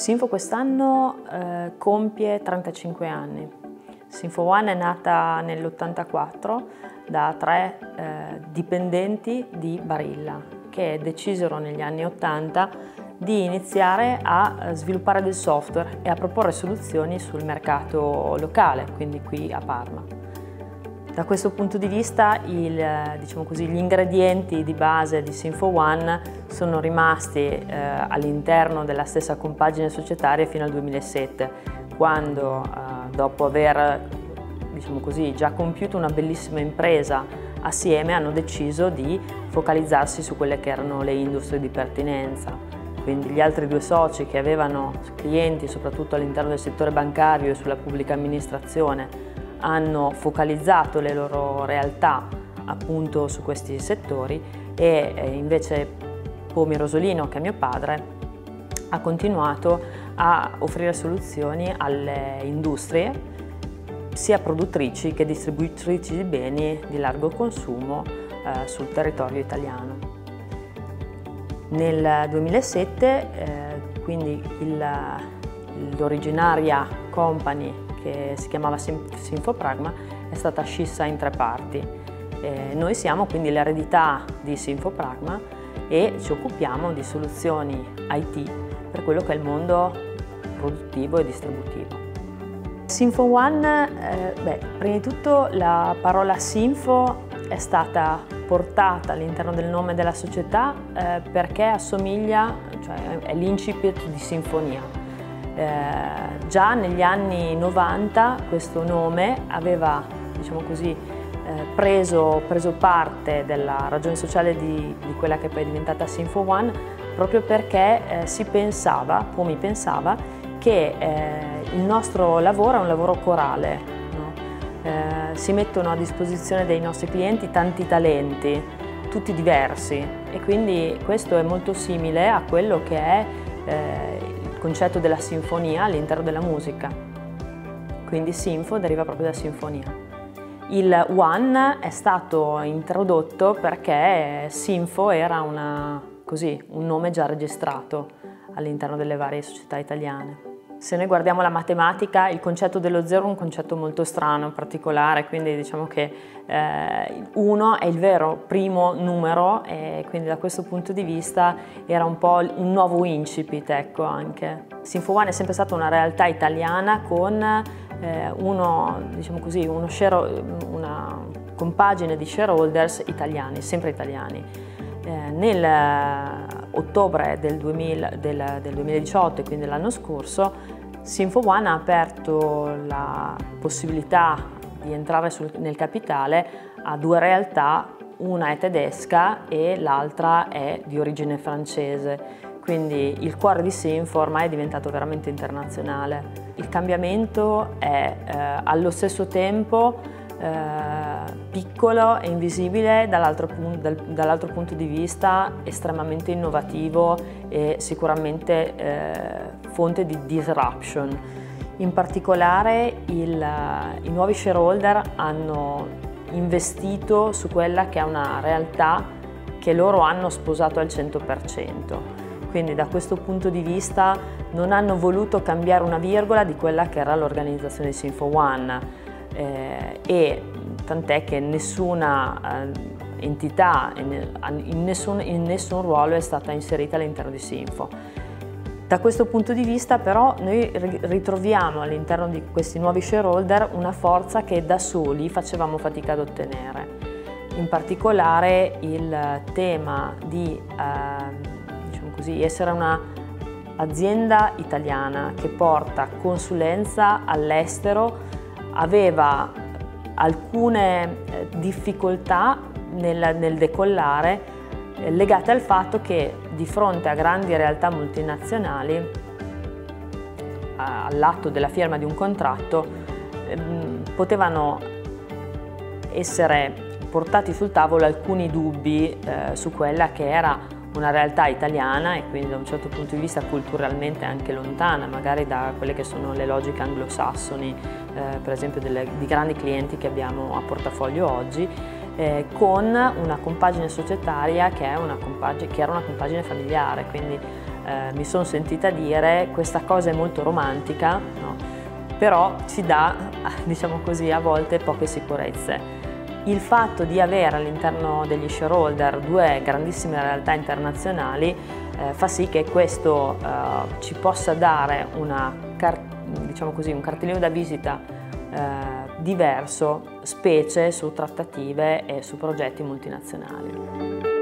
Sinfo quest'anno eh, compie 35 anni. Sinfo One è nata nell'84 da tre eh, dipendenti di Barilla che decisero negli anni 80 di iniziare a eh, sviluppare del software e a proporre soluzioni sul mercato locale, quindi qui a Parma. Da questo punto di vista il, diciamo così, gli ingredienti di base di Sinfo One sono rimasti eh, all'interno della stessa compagine societaria fino al 2007, quando eh, dopo aver diciamo così, già compiuto una bellissima impresa assieme hanno deciso di focalizzarsi su quelle che erano le industrie di pertinenza. Quindi gli altri due soci che avevano clienti soprattutto all'interno del settore bancario e sulla pubblica amministrazione hanno focalizzato le loro realtà appunto su questi settori e eh, invece Pomi Rosolino, che è mio padre, ha continuato a offrire soluzioni alle industrie, sia produttrici che distributrici di beni di largo consumo eh, sul territorio italiano. Nel 2007, eh, quindi l'originaria company che si chiamava Sinfopragma, è stata scissa in tre parti. Eh, noi siamo quindi l'eredità di Sinfopragma e ci occupiamo di soluzioni IT per quello che è il mondo produttivo e distributivo. Sinfo One, eh, beh, prima di tutto la parola Sinfo è stata portata all'interno del nome della società eh, perché assomiglia, cioè è l'incipit di sinfonia. Eh, già negli anni 90 questo nome aveva diciamo così, eh, preso, preso, parte della ragione sociale di, di, quella che poi è diventata Sinfo One proprio perché eh, si pensava, Pomi pensava, che eh, il nostro lavoro è un lavoro corale. No? Eh, si mettono a disposizione dei nostri clienti tanti talenti, tutti diversi e quindi questo è molto simile a quello che è concetto della sinfonia all'interno della musica. Quindi sinfo deriva proprio da sinfonia. Il one è stato introdotto perché sinfo era una, così, un nome già registrato all'interno delle varie società italiane. Se noi guardiamo la matematica, il concetto dello zero è un concetto molto strano, particolare, quindi diciamo che eh, uno è il vero primo numero e quindi da questo punto di vista era un po' un nuovo incipit, ecco anche. Sinfo One è sempre stata una realtà italiana con eh, uno, diciamo così, uno share, una compagine di shareholders italiani, sempre italiani. Eh, nel ottobre del, 2000, del, del 2018, quindi dell'anno scorso, Sinfo One ha aperto la possibilità di entrare sul, nel capitale a due realtà, una è tedesca e l'altra è di origine francese. Quindi il cuore di Sinfo ormai è diventato veramente internazionale. Il cambiamento è eh, allo stesso tempo eh, piccolo e invisibile dall'altro dal, dall punto, di vista estremamente innovativo e sicuramente eh, fonte di disruption. In particolare il, i nuovi shareholder hanno investito su quella che è una realtà che loro hanno sposato al 100%. Quindi da questo punto di vista non hanno voluto cambiare una virgola di quella che era l'organizzazione Sinfo One eh, e tant'è che nessuna eh, entità in nessun, in nessun ruolo è stata inserita all'interno di Sinfo. Da questo punto di vista però noi ritroviamo all'interno di questi nuovi shareholder una forza che da soli facevamo fatica ad ottenere. In particolare il tema di eh, diciamo così, essere un'azienda italiana che porta consulenza all'estero aveva alcune eh, difficoltà nel, nel decollare eh, legate al fatto che di fronte a grandi realtà multinazionali all'atto della firma di un contratto ehm, potevano essere portati sul tavolo alcuni dubbi eh, su quella che era una realtà italiana e quindi da un certo punto di vista culturalmente anche lontana, magari da quelle che sono le logiche anglosassoni, eh, per esempio delle, di grandi clienti che abbiamo a portafoglio oggi, eh, con una compagine societaria che, una compagine, che, era una compagine familiare, quindi eh, mi sono sentita dire questa cosa è molto romantica, no? però ci dà, diciamo così, a volte poche sicurezze. Il fatto di avere all'interno degli shareholder due grandissime realtà internazionali eh, fa sì che questo eh, ci possa dare una, diciamo così, un cartellino da visita eh, diverso, specie su trattative e su progetti multinazionali.